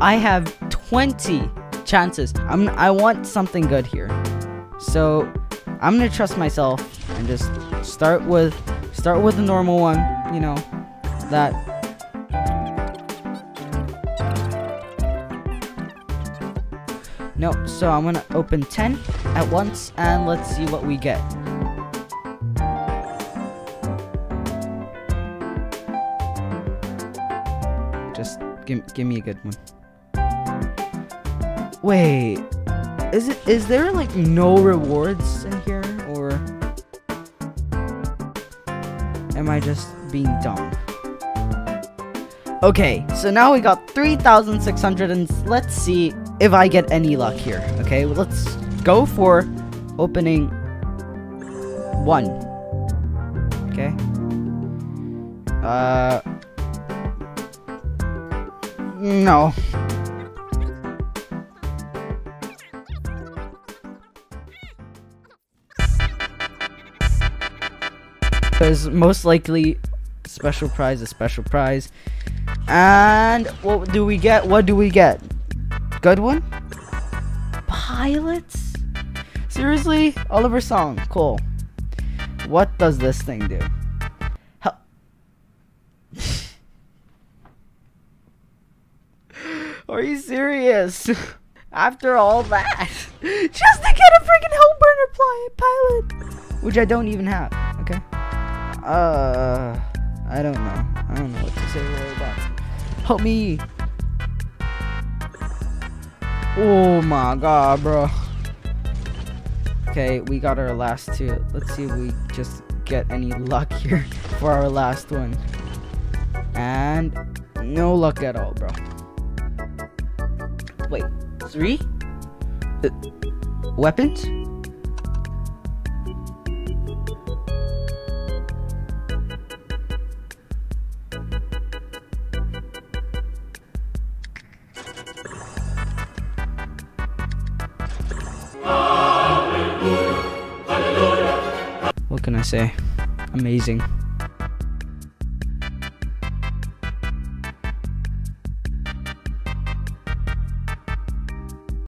I have 20 chances. I'm I want something good here. So I'm gonna trust myself and just start with start with the normal one, you know, that No, so I'm gonna open 10 at once and let's see what we get. Just give, give me a good one. Wait, is it is there like no rewards in here or am I just being dumb? Okay, so now we got 3,600 and let's see if I get any luck here. Okay, well, let's go for opening one. Okay. Uh. No. Because most likely, special prize is special prize. And what do we get? What do we get? Good one? Pilots? Seriously? Oliver Song. Cool. What does this thing do? Hel Are you serious? After all that, just to get a freaking Hellburner pilot, which I don't even have. Okay. Uh, I don't know. I don't know what to say really about. Help me. Oh my god, bro. Okay, we got our last two. Let's see if we just get any luck here for our last one. And no luck at all, bro. Wait, three? Uh, weapons? Can I say? Amazing.